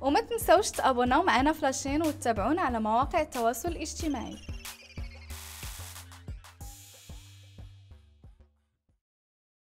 وما تنسوش تابوناو معنا فلاشين وتتابعونا على مواقع التواصل الاجتماعي.